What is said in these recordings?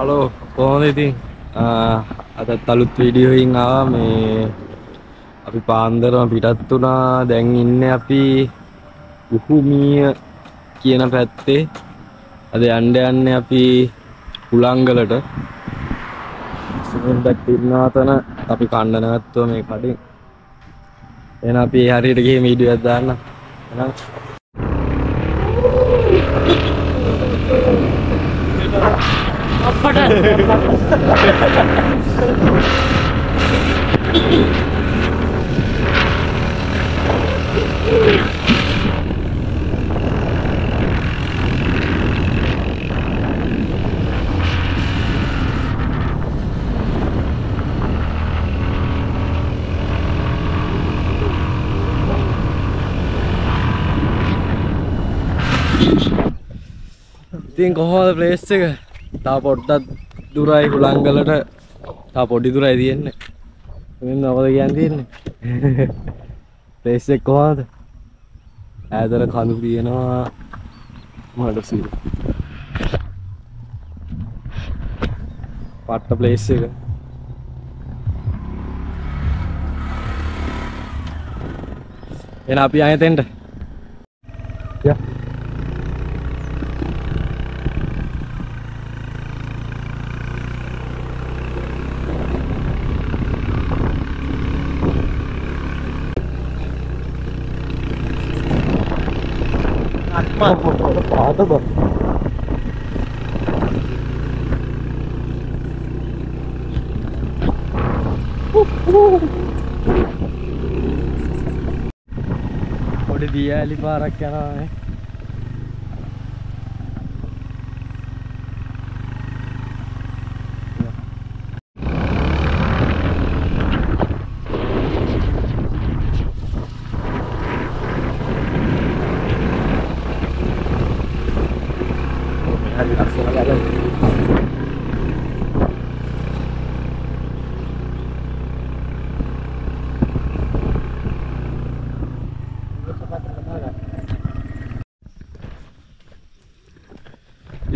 Hello කොහොමද ඉතින් අදත් අලුත් වීඩියෝයින් ආවා මේ අපි පාන්දරම පිටත් වුණා දැන් ඉන්නේ අපි උහුමිය කියන පැත්තේ අද යන්න යන්නේ අපි හුලංගලට සුමෙන්දක් ඉන්නවා තන අපි කන්න නැවැත්තුව මේ කඩින් එහෙනම් අපි හරියට ගිහින් වීඩියෝ එකක් දාන්න එහෙනම් ඉතින් කොහොමද ප්ලේස් එක? තා පොඩ්ඩක් දුරයි හුලංගලට. තා පොඩි දුරයි තියෙන්නේ. මෙන්න මොකද කියන්න තියෙන්නේ? ප්ලේස් එක කොහොමද? ඈතට කඳු තියෙනවා. මඩ සීල. පට්ට ප්ලේස් එක. එහෙනම් අපි ආයෙත් එන්න. යා පාත බ පොඩි දියඇලි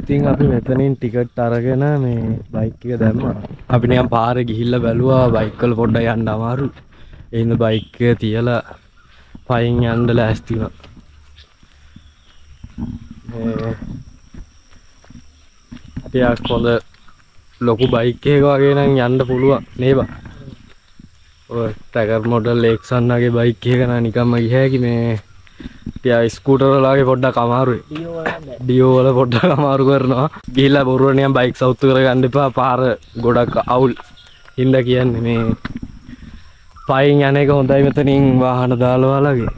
ඉතින් අපි මෙතනින් ටිකට් අරගෙන මේ බයික් එක දැම්මා. අපි නිකන් පාරේ ගිහිල්ලා බැලුවා බයික් වල පොඩ්ඩක් යන්න අමාරු. ඒ හින්දා බයික් එක තියලා පයින් යන්න ලෑස්ති වුණා. ටිකක් හොඳ ලොකු බයික් එකක වගේ නම් යන්න පුළුවන් නේබා. ඔය ට්‍රැකර් මොඩල් එක්සන් වගේ බයික් එකක නම් නිකම්ම ගිය හැකි මේ ටිකක් ස්කූටර් වලගේ පොඩ්ඩක් අමාරුයි. ඩියෝ වල පොඩ්ඩක් අමාරු කරනවා. ගිහිල්ලා බොරුව නිකන් බයික් සවුත්තු කරගන්න එපා. පාර ගොඩක් අවුල්. හින්දා කියන්නේ මේ පයින් යන එක හොඳයි මෙතනින් වාහන දාලා වලගේ.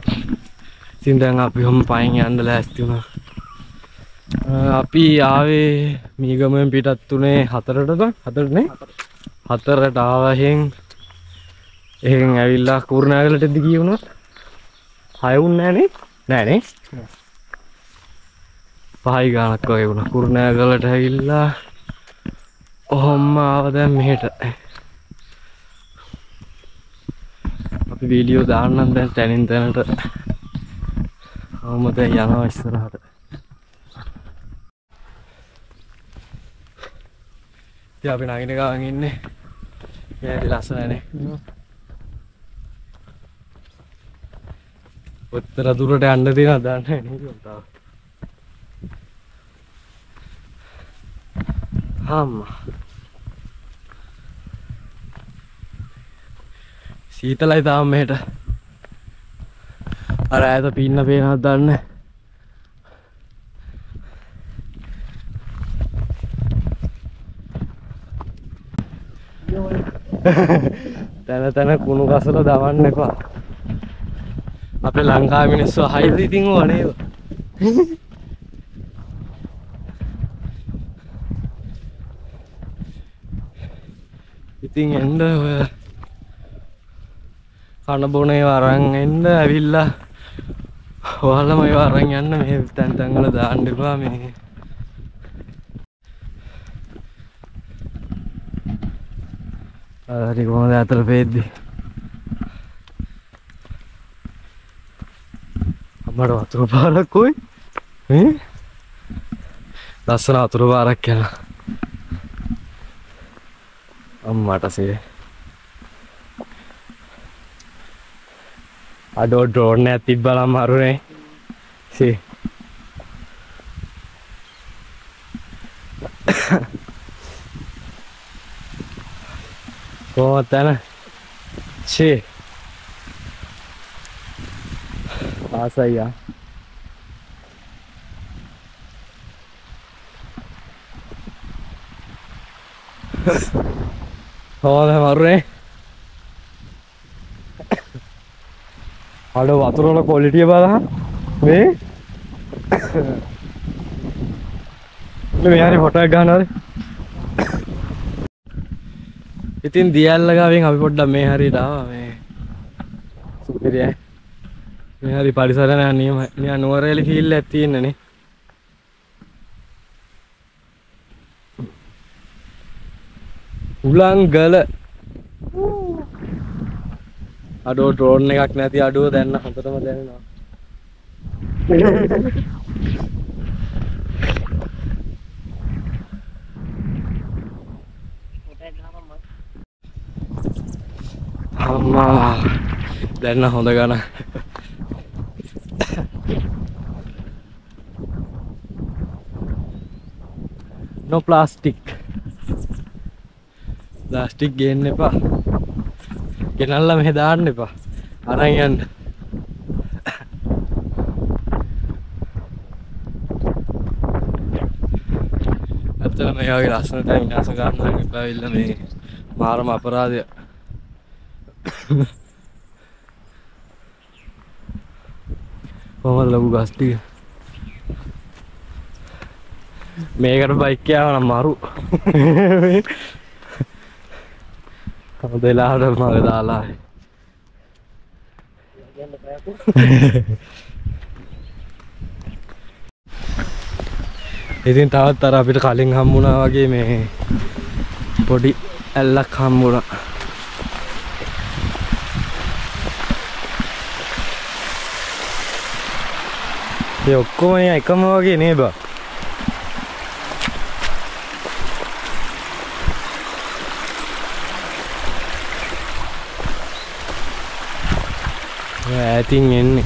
ඉතින් දැන් අපි හොම් පයින් යන්න ලෑස්ති වුණා. අපි ආවේ මීගමෙන් පිටත් උනේ හතරටද හතරනේ හතරට ආවහෙන් එහෙන් ඇවිල්ලා කුරුණෑගලට එද්දි ගියේ වුණා හයවුන් නෑනේ? නෑනේ පහයි ගානක් වගේ වුණා. කුරුණෑගලට ඇවිල්ලා ඔහොම ආව දැන් මෙහෙට? අපි වීඩියෝ දාන්නම් දැන් තැනින් තැනට. ඔහොම දැන් යනවා ඉස්සරහට. ඉතින් අපි නගින ගමන් ඉන්නේ. කෑලි ලස්සනනේ. උත්තර දුරට යන්න තියෙනවා දන්නේ නේද තාම. අම්මා. සීතලයි තාම මෙහෙට. අර ඈත පින්න පේනවද දන්නේ නැහැ. තැන තැන කුණු කසල දවන්න එපා. අපේ ලංකාවේ මිනිස්සු අහයිද ඉතින් ඕවා නේද? ඉතින් එන්න ඔය කන බොන ඒවා අරන් එන්න ඇවිල්ලා ඔයාලම ඒවා අරන් යන්න මේ තැන් තැන් වල දාන්න එපා මේ හරි කොහොමද අතල පේද්දි අම්මට වතුර පාරක් කොයි ඈ? ලස්සන වතුර පාරක් යනවා අම්මටසේ අඩෝ ඩ්‍රෝන් ඇතිත් බලම් මරුනේ සේ කොහොමද තැන ෂේ ආසයියා හෝද මරුනේ. අඩ වතුරල කොලිටිය බලහ මේ? මෙහරි හොටක් ගන්නද ඉතින් දියල්ල ගාවෙන් අපි පොඩ්ඩක් මේ හරියට ආවා මේ. සුපිරියයි. මේ හරි පරිසරණ නියම නිය නුවරඑලි ෆීල් එකක් තියෙනනේ උලංගල. අඩෝ ඩ්‍රෝන් එකක් නැති අඩුව දැන්න හොඳටම දැනෙනවා. අම්මා. දැන්න හොඳ ගන නො ප්ලාස්ටික් ප්ලාස්ටික් ගේන්න එපා. ගෙනල්ල මෙහෙ දාන්න එපා. අරන් යන්න. ඇත්තට මේ වගේ ලස්සන තැන් විනාශ කරන්න එපා ඇවිල්ලා මේ මාරම අපරාධය. කොහමද ලොකු ගස් ටික? මේකට බයික් යාව නම් මරු. හොඳ වෙලාවට මග දාලා? ඉතින් තවත් අර අපිට කලින් හම්බුණා වගේ මේ පොඩි ඇල්ලක් හම්බුණා. ඒ ඔක්කොම එකම වගේ නේ බා ඈතින් එන්නේ.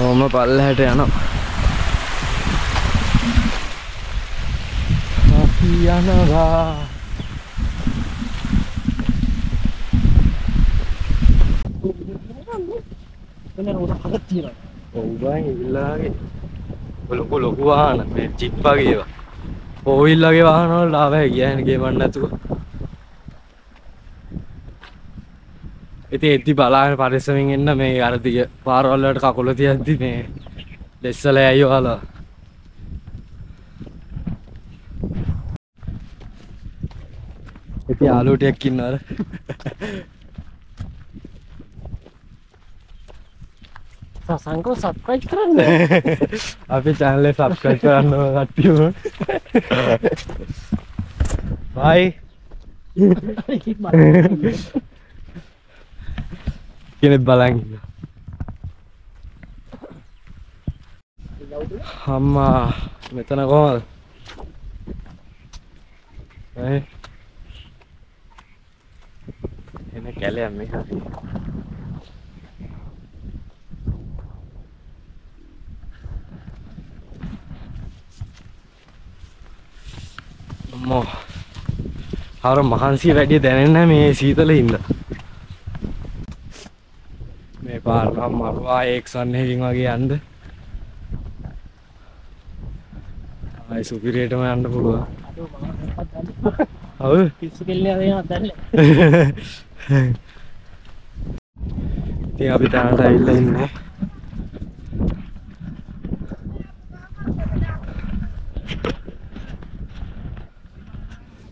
ඕම පල්ලහැට යනවා. අපි යනවා. ඔව් බං ඉල්ලාගේ. ලොකු ලොකු වාහන මේ ජිප් වගේ ඒවා. ෆෝවිල් වගේ වාහන වලට ආවයි ගියහන ගෙවන්න නැතුව. ඉතින් එද්දි බලාගෙන පරිස්සමින් එන්න මේ අර දිග පාරවල් වලට කකුල තියද්දි මේ දෙස්සල ඇයි ඔයාලා ඉතින් යාළුවෝ ටිකක් ඉන්නවද සංකෝ සබ්ස්ක්‍රයිබ් කරන්න අපි channel එක subscribe කරන්න කට්ටියම bye කෙනෙක් බලන් ඉන්න. අම්මා මෙතන කොහමද? ඈ එන කැලයක් මේ හරි. අම්මෝ අර මහන්සිය වැඩි දැනෙන්නේ නැහැ මේ සීතලේ ඉඳලා. මේ පාර නම් මරුවා ඒක්සන් එකකින් වගේ යන්න. ආයි සුපිරියටම යන්න පුළුවන්. ඔව්. පිස්සු කෙල්ලේ අරගෙන දැල්ල ඉතින් අපි තැනට ඇවිල්ලා ඉන්නේ.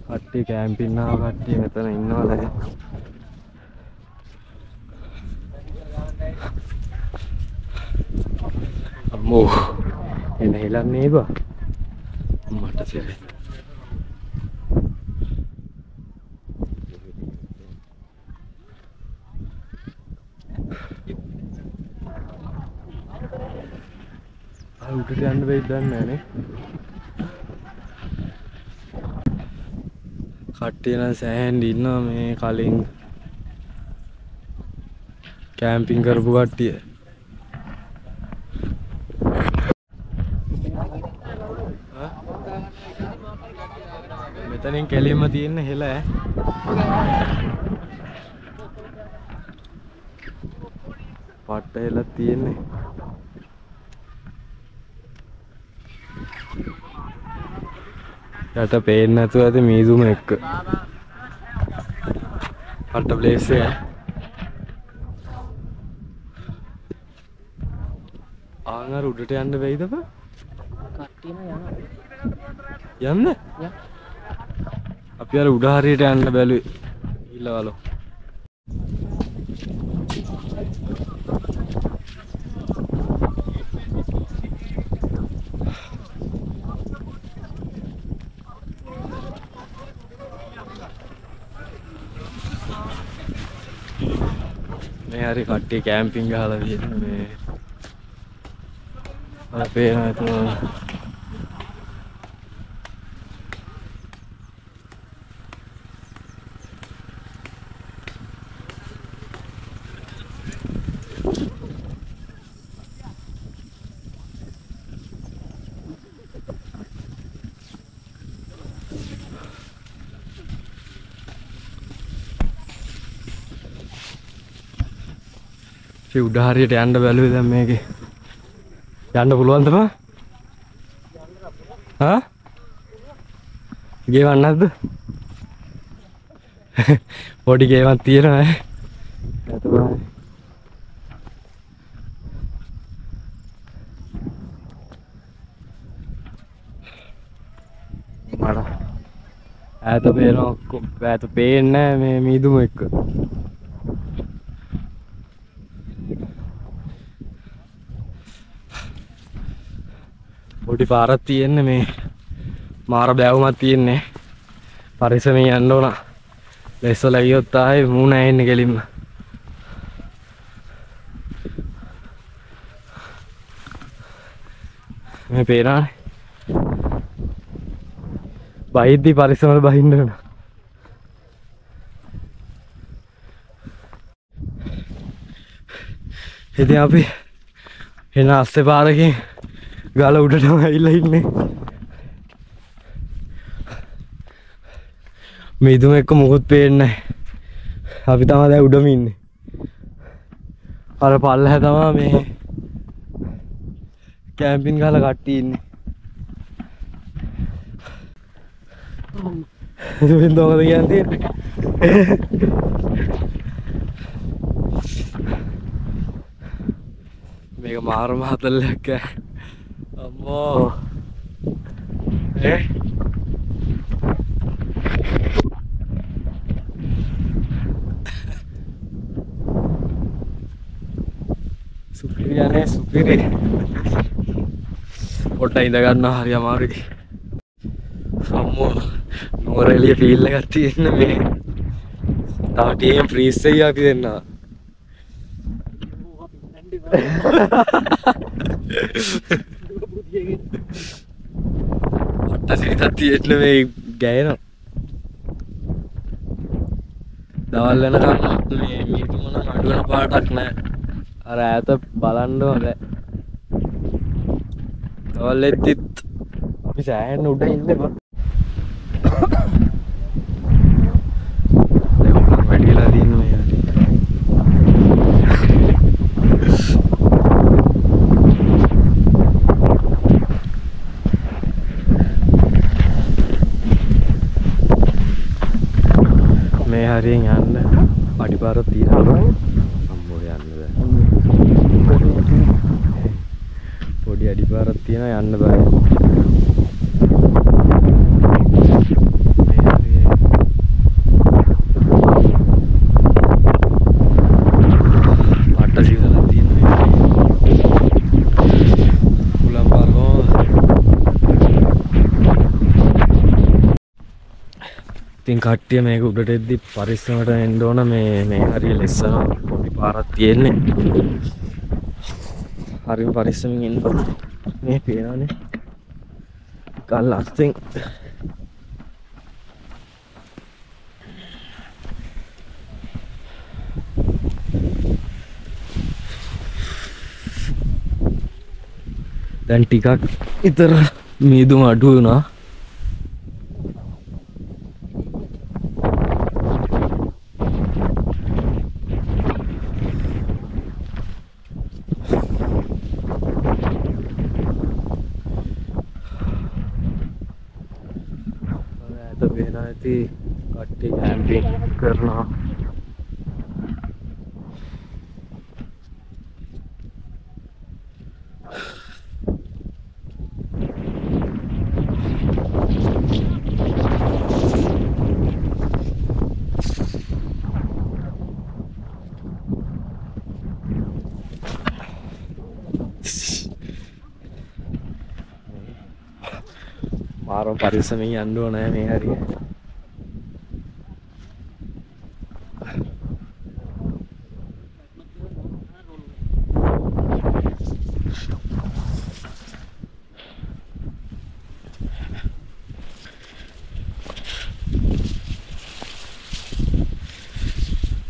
කට්ටිය කැම්පින් ආව කට්ටිය මෙතන ඉන්නවා අම්මෝ එන හෙලන්නේ බා. මට. ආ උඩට යන්න වෙයිද දන්නේ නැහනේ. කට්ටිය නම් සෑහෙන්න ඉන්නවා මේ කලින් කෑම්පින් කරපු කට්ටිය මෙතනින් කෙලින්ම තියෙන හෙල ඈ. පට්ට හෙලක් තියෙන්නේ යට පේන්නේ නැතුව ඇති මීදුම එක්ක පට්ට ප්ලේස් එක ආන් අර උඩට යන්න බැයිද බා කට්ටියම. යන්න යා. අපි අර උඩ හරියට යන්න බැලුවේ. ඊළවලු මේ හරි කට්ටිය කෑම්පින් ගහලා තියෙන මේ. අර පේනවා එතන ඉතින් උඩ හරියට යන්න බැලුවේ දැන් මේකේ. යන්න පුළුවන්ද බා? හා? ගේවන්න නැද්ද? පොඩි ගේමක් තියෙනවා ඈ. නැතු බා. මට ඈත පේනවා ඔක්කොම ඈත පේන්නේ නැහැ මේ මීදුම එක්ක. පොඩි පාරක් තියෙන්නේ මේ මාර බැවුමක් තියෙන්නේ. පරිස්සමෙන් යන්න ඕන. ලෙස්සල ගියොත් ආයේ මූණ ඇහෙන්නේ කෙලින්ම. මේ පේනවනේ. බයිද්දි පරිස්සමට බහින්න ඕන. ඉතින් අපි එන අස්සේ පාරකින් ගල උඩටම ඇවිල්ලා ඉන්නේ. මිදුම එක්ක මුකුත් පේන්නේ නැහැ. අපි තමයි දැන් උඩම ඉන්නේ. අර පල්ලෙහා තමයි මේ කැම්පින් ගහලා කට්ටිය ඉන්නේ. එතෙන් මොකද කියන්නේ? මේක මාරම හතල්ලක් ඈ. අම්මෝ. ඈ? සුපිරියනේ සුපිරි පොට්ට ඉඳ ගන්න හරි අමාරුයි. අම්මෝ නුවර එළිය ෆීල් එකක් තියෙන මේ. තව ටීම් ෆ්‍රීස් එකයි අපි දෙන්නවා අට්ට සිරිතක් තියෙන්න මේ ගැයනවා දවල් වෙනකම් මේ මීදුමන අඩුවන පාටක් නෑ. අර ඈත බලන්න හොඳ දවල් එද්දිත් අපි සෑහෙන්න උඩ ඉන්න බා දැන් උඩ වැඩිලා දින්න මේ හරි මේ හරියෙන් යන්න. අඩිපාරක් තියෙනවා. අම්මෝ යන්න බෑ. පොඩි අඩිපාරක් තියෙනවා යන්න බෑ ඉතින් කට්ටිය මේක උඩට එද්දි පරිස්සමට එන්න ඕන මේ මේ හරිය ලෙස්සන පොඩි පාරක් තියෙන්නේ. හරිය පරිස්සමෙන් එන්න ඕන. මේ පේනවනේ. ගල් අස්තෙන් දැන් ටිකක් ඉතර මීදුම අඩු වුණා. ඇත පේන ඇති කට්ටි කැම්පින් කරනවා මාරම් පරිස්සමින් යන්න ඕනෑ මේ හරිය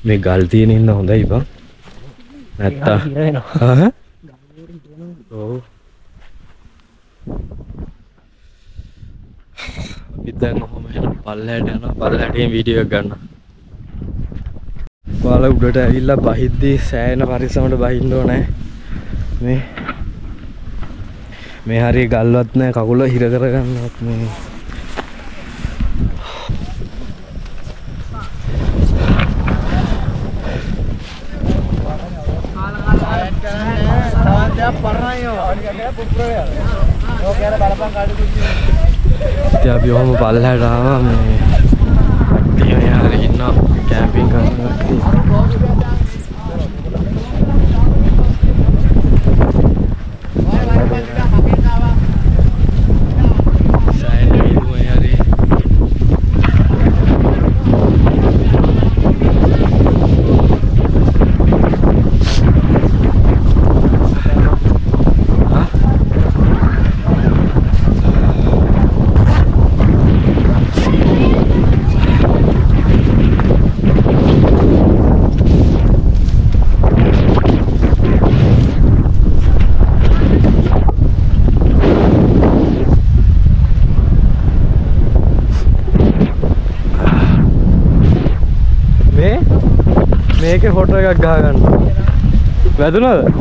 මේ ගල් තියෙන හින්දා හොඳයි බං. නැත්තා හිර වෙනවා ආහ? ඔව් අපිත් දැන් ඔහොම එහෙනම් පල්ලහැට යනවා පල්ලහැටින් වීඩියෝ එකක් ගන්න. ඔයාලා උඩට ඇවිල්ලා බහිද්දී සෑහෙන පරිස්සමට බහින්න ඕනේ. මේ මේ හරිය ගල්වත් නැහැ කකුල හිර කරගන්නවත් මේ ඉතින් අපි ඔහොම පල්ලහැට ආවා මේ. කට්ටිය මේ හරිය ඉන්නවා. කැම්පින් කරන කට්ටිය. සෑහෙන වීදුම මේ හරිය. ආ? මේ මේකේ ෆොටෝ එකක් ගහගන්න. වැදුනද?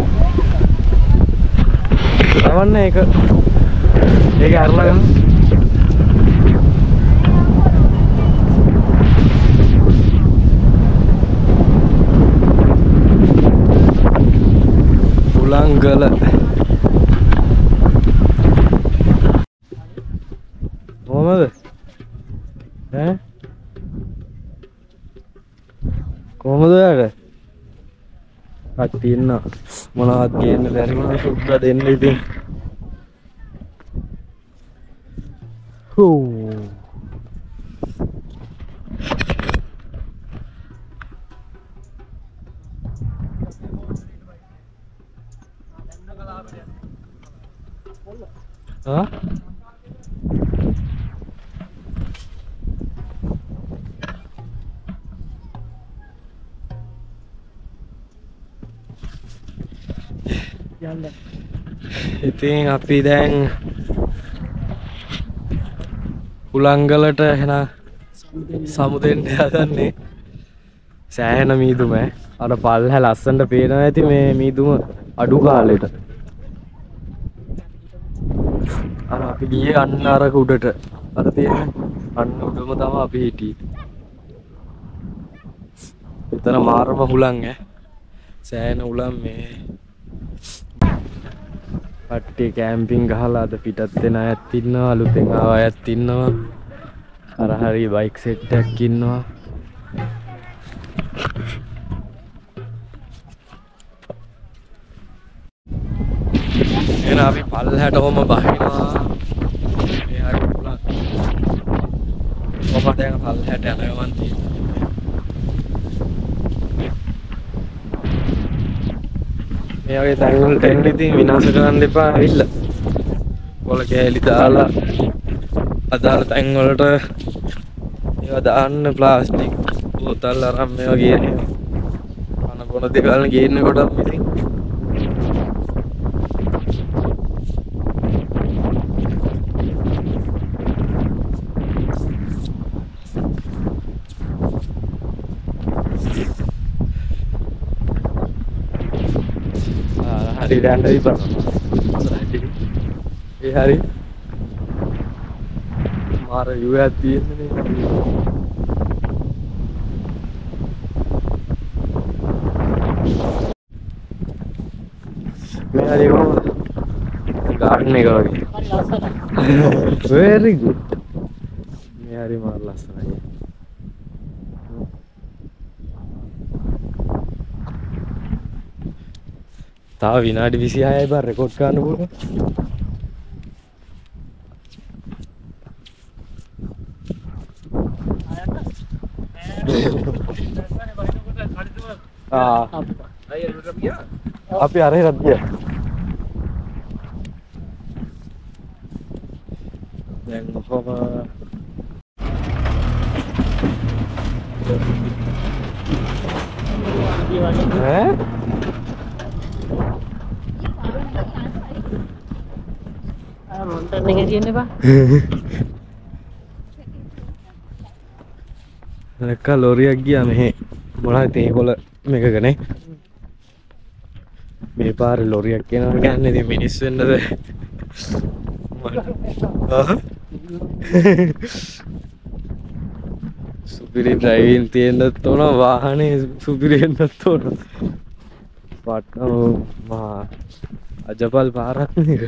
නවන්න ඒක. ඒක ඇරලා ගන්න උලංගල කොහමද ඈ කොහොමද ඔයාට? ඉන්න මොනවද ගේන්න බැරි වුණා සුද්දා දෙන්න ඉතින්. හූ. හා? ඉතින් අපි දැන් උලංගලට එහෙන සමුදෙන්න හදන්නේ සෑහෙන මීදුම අර පල්හැ ලස්සන්ට පේනවා ඇති මේ මීදුම අඩු කාලෙට. අර අපි ගියේ අන්න අරක උඩට අර තියෙන අන්න උඩම තම අපි හිටියේ. එතන මාරම හුලං ඈ. සෑහෙන උලම් මේ කට්ටිය කෑම්පින් ගහලා අද පිටත් වෙන අයත් ඉන්නවා අලුතෙන් ආව අයත් ඉන්නවා. අර හරි බයික් සෙට් එකක් ඉන්නවා. එහෙනම් අපි පල්ලහැට ඔහොම බහිනවා. මේ හරි පුළා කොහොමද දැන් පල්ලහැට යන ගමන් තියෙන්නේ. මේ වගේ තැන් වලට එන්න ඉතින් විනාශ කරන්න එපා ඇවිල්ලා. පොල කෑලි දාලා අදාළ තැන් වලට ඒවා දාන්න ප්ලාස්ටික් බෝතල් අරන් මේවා ගේන කන බොන දේවල් ගේන්න කොටත් ඉතින් හරි දැන්න ඉපා ඒ හරි. මාර යුවයක් තියෙන්නේ මේ හරි ගාඩන් එක වගේ. very good. මේ හරි මාර ලස්සනයි තව විනාඩි 26යි බා රෙකෝඩ් කරන්න පුළුවන්. ආ. අපි අරහෙ රද්දිය දැන් කොහොම ඈ එපා දැක්ක ලොරියක් ගියා මෙහෙ. මොනවද තේ කොළ මේකකනේ. මේ පාරේ ලොරියක් කියනවා කියන්නේ ඉතින් මිනිස් වෙන්නද. සුපිරි ඩ්‍රයිවිං තියෙන්නත් ඕන වාහනේ සුපිරි වෙන්නත් ඕන. මහා. අජපල් පාරක් නේද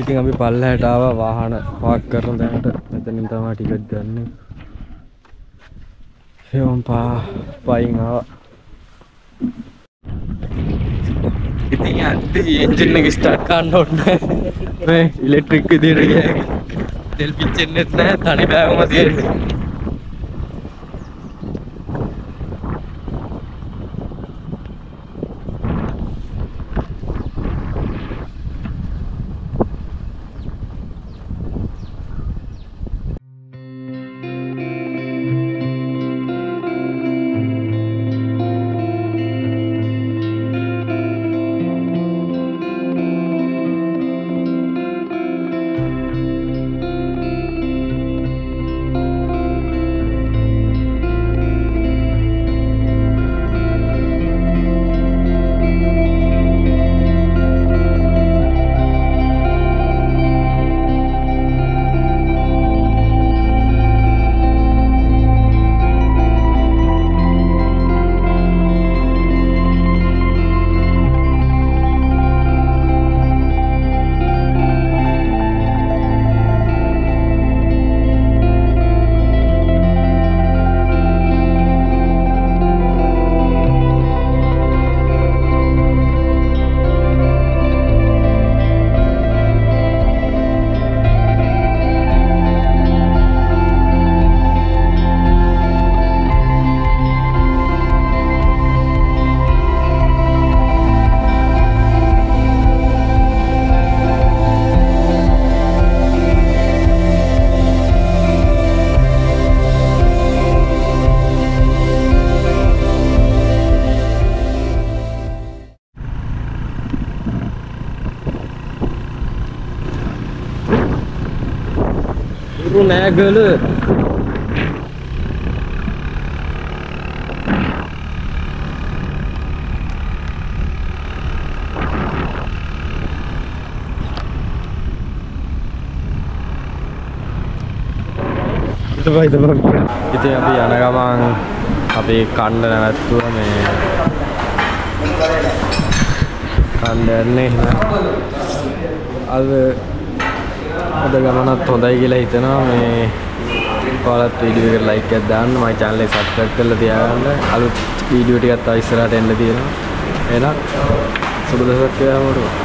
ඉතින් අපි පල්ලහැට ආවා වාහන පාක් කරන තැනට මෙතනින් තමයි ටිකට් ගන්න. එවම් පා පයින් ආවා. ඉතින් ඇත්තේ එන්ජින් එක ස්ටාර්ට් කරන්න ඕනේ. මේ ඉලෙක්ට්‍රික් විදියට ගියා. තෙල් පිච්චෙන්නෙත් නැහැ තනි බෑවම තියෙන්නේ. Brunegel. ඉතපයි ඉතපයි. ඉතින් අපි යන ගමන් අපි කණ්ඩ නැවැත්තුව මේ කණ්ඩ යන්නේ අද අද ගමනත් හොඳයි කියලා හිතනවා. මේ ඔයාලත් වීඩියෝ එකට ලයික් එකක් දාන්න. මගේ channel එක subscribe කරලා තියාගන්න. අලුත් වීඩියෝ ටිකක් තව ඉස්සරහට එන්න තියෙනවා. එහෙනම් සුබ දවසක් වේවා